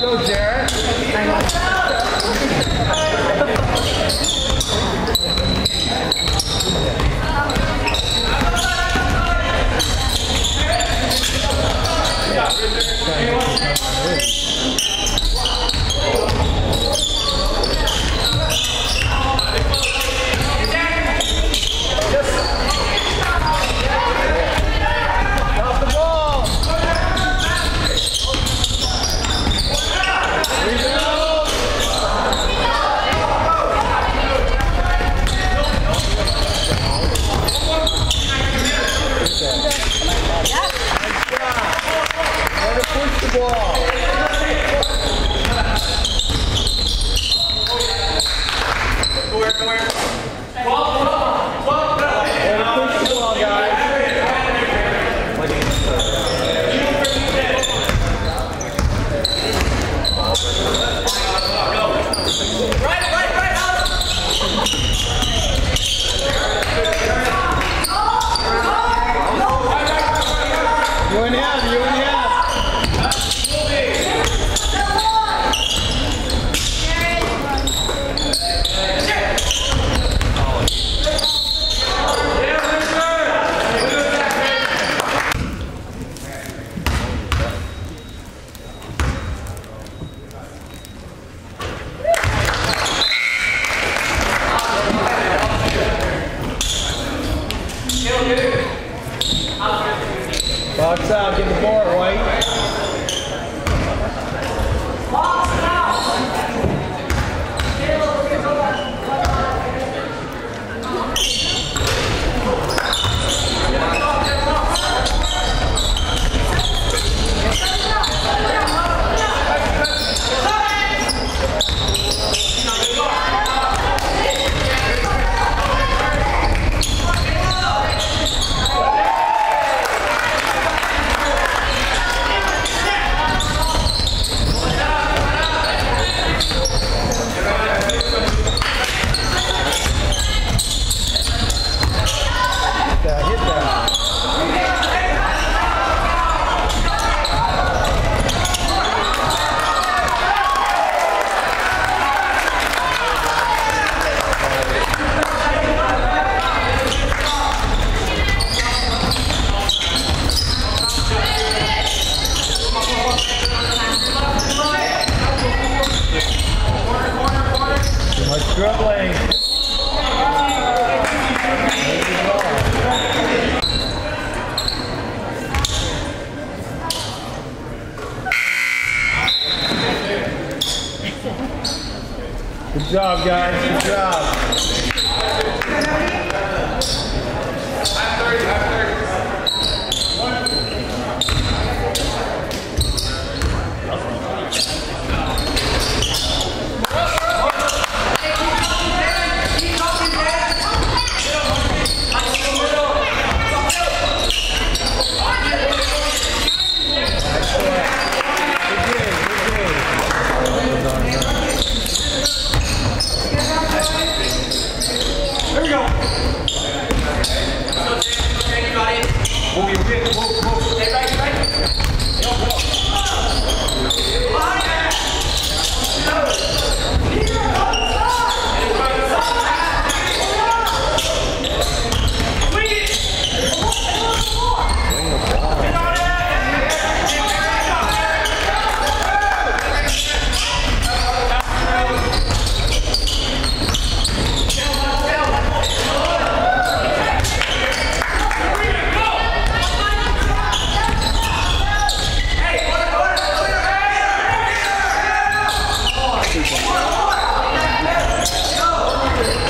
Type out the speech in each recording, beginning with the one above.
Go, Jarrett. To job, guys. Good job. really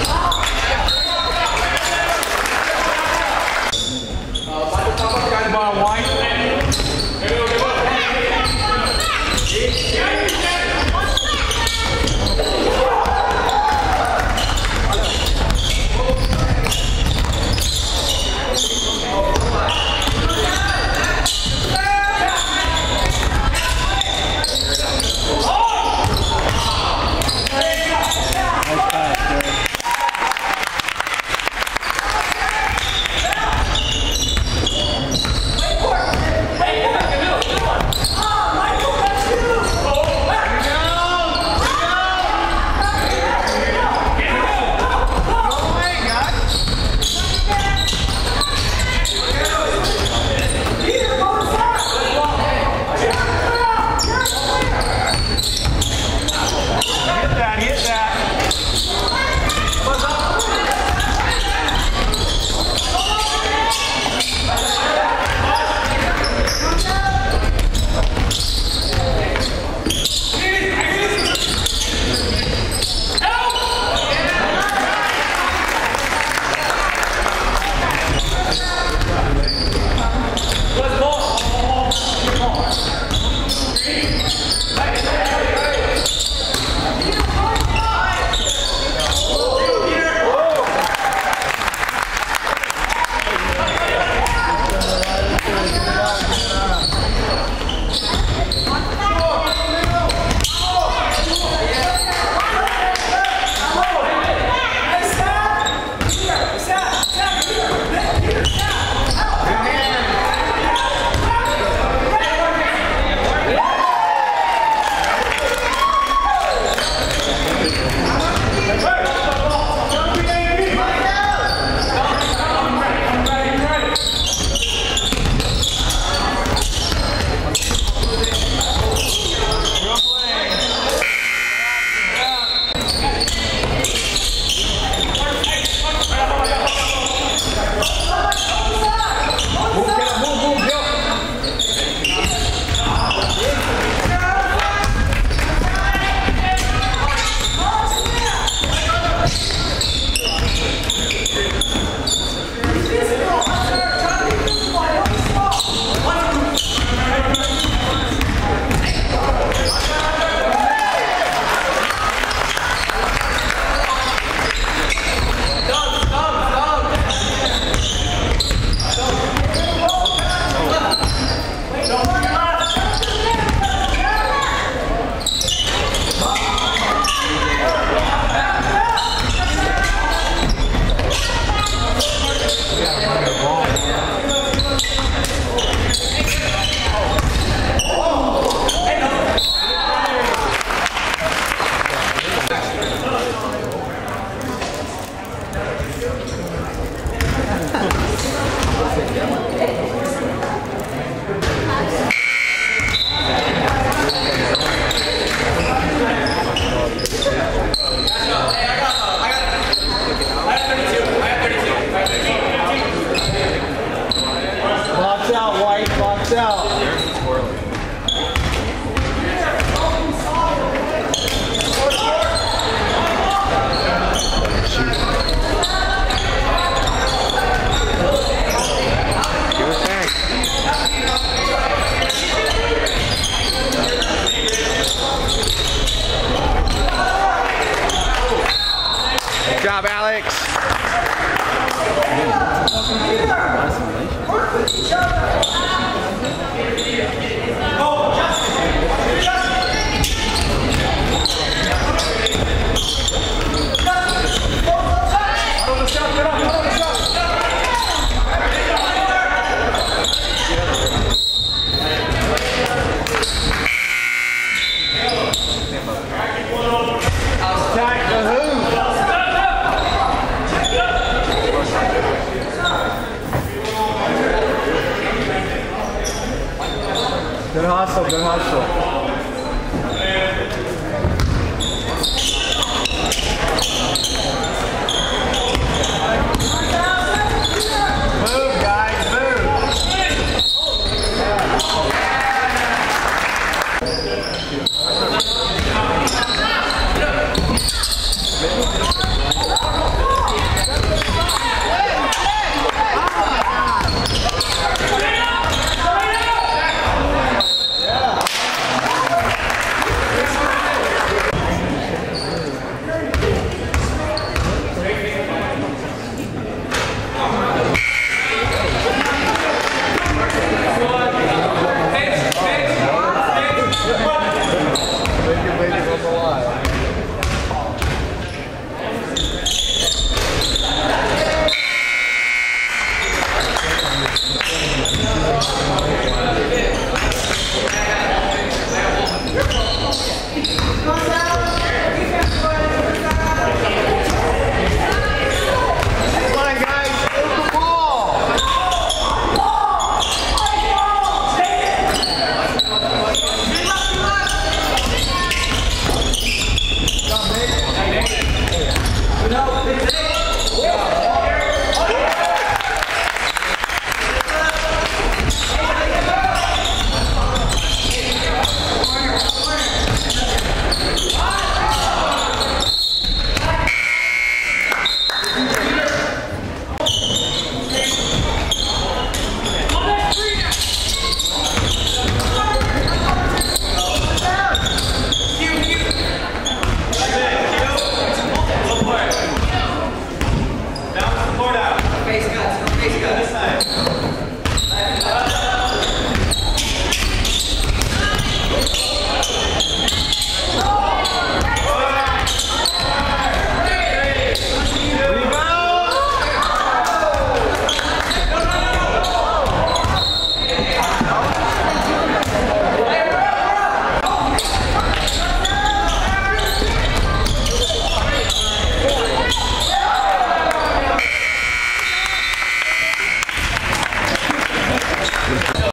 Good hustle, good hustle.